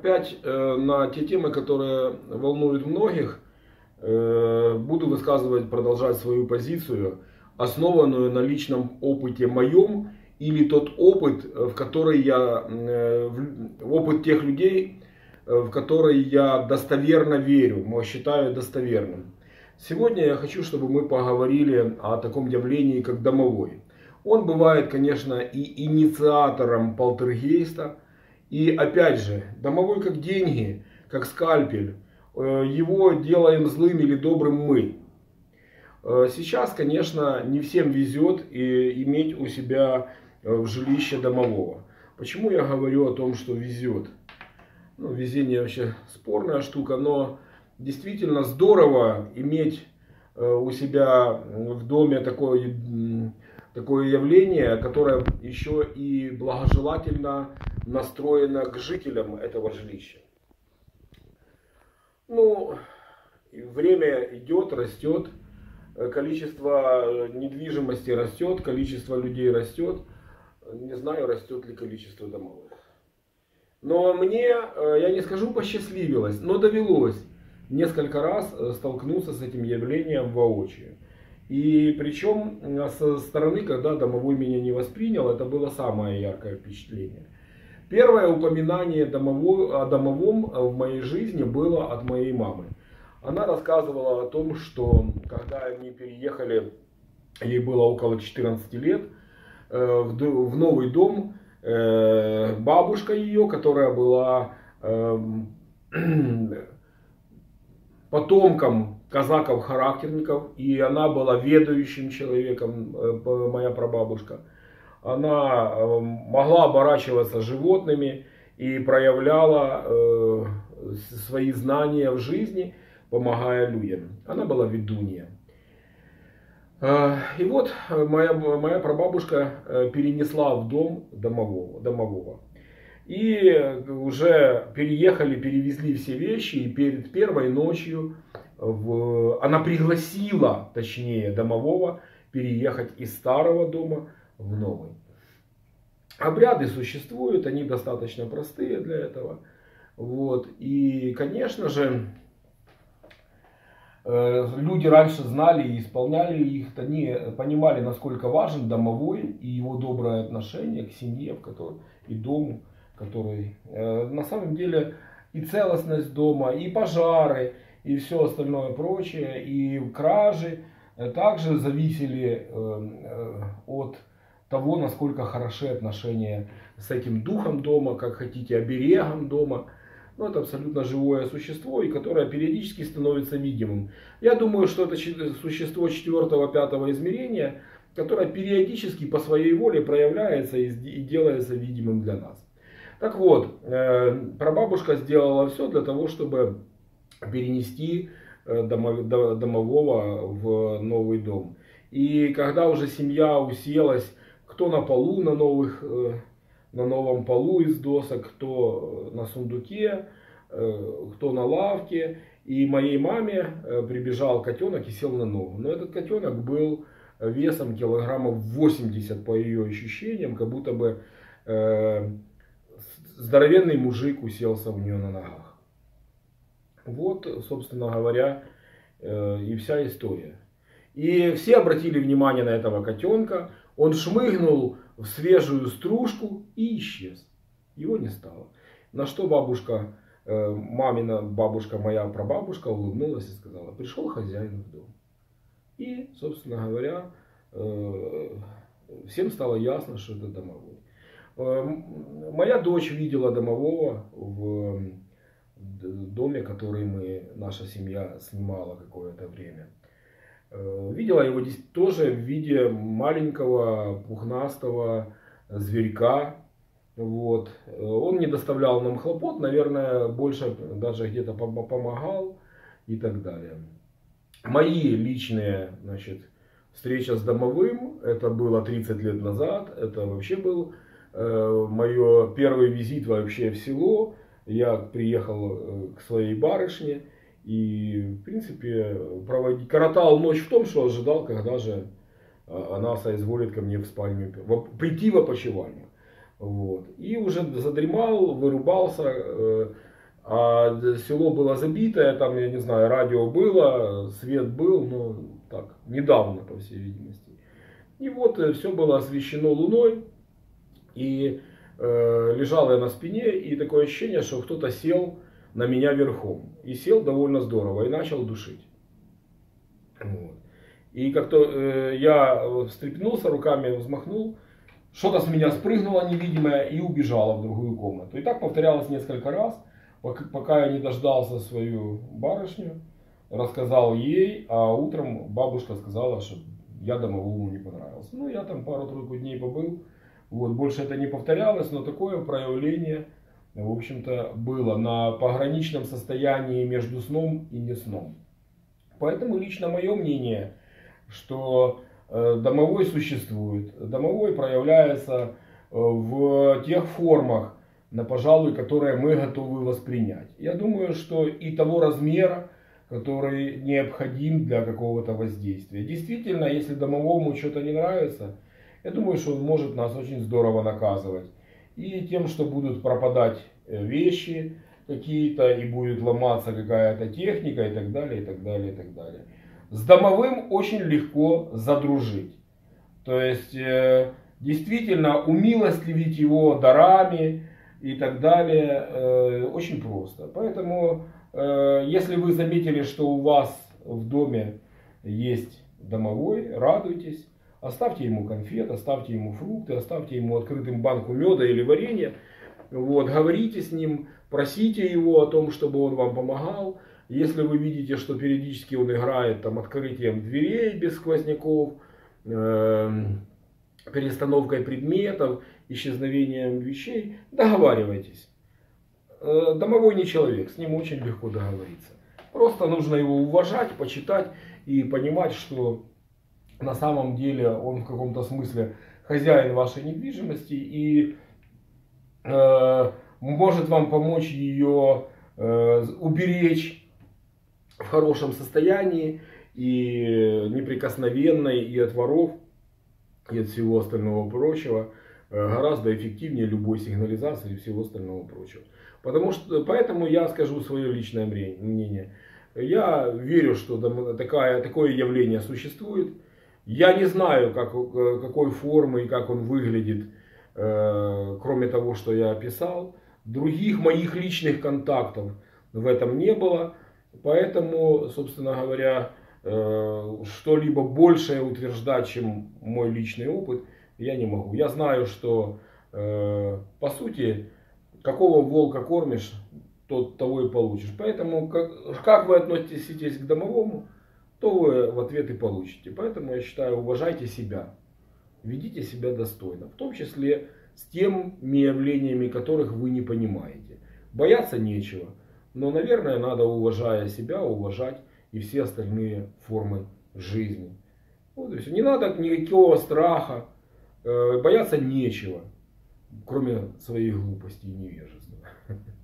Опять на те темы, которые волнуют многих, буду высказывать, продолжать свою позицию, основанную на личном опыте моем или тот опыт, в который я, опыт тех людей, в который я достоверно верю, считаю достоверным. Сегодня я хочу, чтобы мы поговорили о таком явлении, как домовой. Он бывает, конечно, и инициатором полтергейста, и опять же, домовой как деньги, как скальпель, э, его делаем злым или добрым мы. Э, сейчас, конечно, не всем везет и иметь у себя э, в жилище домового. Почему я говорю о том, что везет? Ну, везение вообще спорная штука, но действительно здорово иметь у себя в доме такое, такое явление, которое еще и благожелательно настроена к жителям этого жилища. Ну, время идет, растет, количество недвижимости растет, количество людей растет. Не знаю, растет ли количество домовых. Но мне, э, я не скажу посчастливилось, но довелось несколько раз э, столкнуться с этим явлением воочию. И причем э, со стороны, когда домовой меня не воспринял, это было самое яркое впечатление. Первое упоминание домовой, о домовом в моей жизни было от моей мамы. Она рассказывала о том, что когда они переехали, ей было около 14 лет, э, в новый дом, э, бабушка ее, которая была эм, потомком казаков-характерников, и она была ведающим человеком, э, моя прабабушка – она эм, могла оборачиваться животными и проявляла э, свои знания в жизни, помогая людям. Она была ведунья. Э, и вот моя, моя прабабушка э, перенесла в дом домового. домового. И уже переехали, перевезли все вещи. И перед первой ночью в... она пригласила, точнее, домового переехать из старого дома в новый. Обряды существуют, они достаточно простые для этого. Вот. И, конечно же, э, люди раньше знали и исполняли их, они понимали, насколько важен домовой и его доброе отношение к семье в которой, и дому, который э, на самом деле и целостность дома, и пожары, и все остальное прочее, и кражи э, также зависели от того, насколько хороши отношения с этим духом дома, как хотите, оберегом дома. Ну, это абсолютно живое существо, и которое периодически становится видимым. Я думаю, что это существо четвертого-пятого измерения, которое периодически по своей воле проявляется и делается видимым для нас. Так вот, э, прабабушка сделала все для того, чтобы перенести э, домового в новый дом. И когда уже семья уселась кто на полу, на, новых, э, на новом полу из досок, кто на сундуке, э, кто на лавке. И моей маме э, прибежал котенок и сел на ногу. Но этот котенок был весом килограммов 80 по ее ощущениям, как будто бы здоровенный мужик уселся у нее на ногах. Вот, собственно говоря, и вся история. И все обратили внимание на этого котенка. Он шмыгнул в свежую стружку и исчез. Его не стало. На что бабушка, э, мамина бабушка, моя прабабушка улыбнулась и сказала, пришел хозяин в дом. И, собственно говоря, э, всем стало ясно, что это домовой. Э, моя дочь видела домового в доме, который мы, наша семья снимала какое-то время. Э, видела его здесь тоже в виде маленького пухнастого зверька. Вот. Э, он не доставлял нам хлопот, наверное, больше даже где-то помогал и так далее. Мои личные значит, встреча с домовым, это было 30 лет назад, это вообще был э, мой первый визит вообще в село. Я приехал э, к своей барышне, и, в принципе, проводить, коротал ночь в том, что ожидал, когда же а, она соизволит ко мне в спальню, прийти в опочивание. Вот. И уже задремал, вырубался, э, А село было забитое, там, я не знаю, радио было, свет был, но так, недавно, по всей видимости. И вот э, все было освещено луной, и э, лежал я на спине, и такое ощущение, что кто-то сел на меня верхом. И сел довольно здорово, и начал душить. Вот. И как-то э, я встрепенулся, руками взмахнул, что-то с меня спрыгнуло невидимое и убежало в другую комнату. И так повторялось несколько раз, пока я не дождался свою барышню, рассказал ей, а утром бабушка сказала, что я домовому не понравился. Ну, я там пару-тройку дней побыл, вот, больше это не повторялось, но такое проявление, в общем-то, было на пограничном состоянии между сном и не сном. Поэтому лично мое мнение, что э, домовой существует. Домовой проявляется э, в тех формах, на пожалуй, которые мы готовы воспринять. Я думаю, что и того размера, который необходим для какого-то воздействия. Действительно, если домовому что-то не нравится, я думаю, что он может нас очень здорово наказывать. И тем, что будут пропадать э, вещи какие-то, и будет ломаться какая-то техника, и так далее, и так далее, и так далее. С домовым очень легко задружить. То есть, э, действительно, умилостливить его дарами и так далее э, очень просто. Поэтому, если вы заметили, что у вас в доме есть домовой, радуйтесь. Оставьте ему конфет, оставьте ему фрукты, оставьте ему открытым банку меда или варенья. Вот, говорите с ним, просите его о том, чтобы он вам помогал. Если вы видите, что периодически он играет там, открытием дверей без сквозняков, э, перестановкой предметов, исчезновением вещей, договаривайтесь. Э, домовой не человек, с ним очень легко договориться. Просто нужно его уважать, почитать и понимать, что на самом деле он в каком-то смысле хозяин вашей недвижимости и э, может вам помочь ее э, уберечь в хорошем состоянии и неприкосновенной и от воров и от всего остального прочего э, гораздо эффективнее любой сигнализации и всего остального прочего. Потому что, поэтому я скажу свое личное мнение. Я верю, что такая, такое явление существует. Я не знаю, как, э, какой формы и как он выглядит, э, кроме того, что я описал. Других моих личных контактов в этом не было. Поэтому, собственно говоря, э, что-либо большее утверждать, чем мой личный опыт, я не могу. Я знаю, что по сути, какого волка кормишь, тот того и получишь. Поэтому как, как вы относитесь к домовому? То вы в ответ и получите. Поэтому я считаю, уважайте себя, ведите себя достойно, в том числе с теми явлениями, которых вы не понимаете. Бояться нечего, но, наверное, надо, уважая себя, уважать и все остальные формы жизни. Вот и все. Не надо никакого страха, э, бояться нечего, кроме своей глупости и невежества.